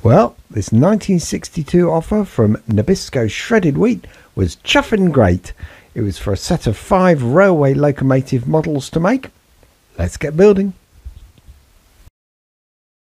Well, this 1962 offer from Nabisco Shredded Wheat was chuffing great. It was for a set of five railway locomotive models to make. Let's get building.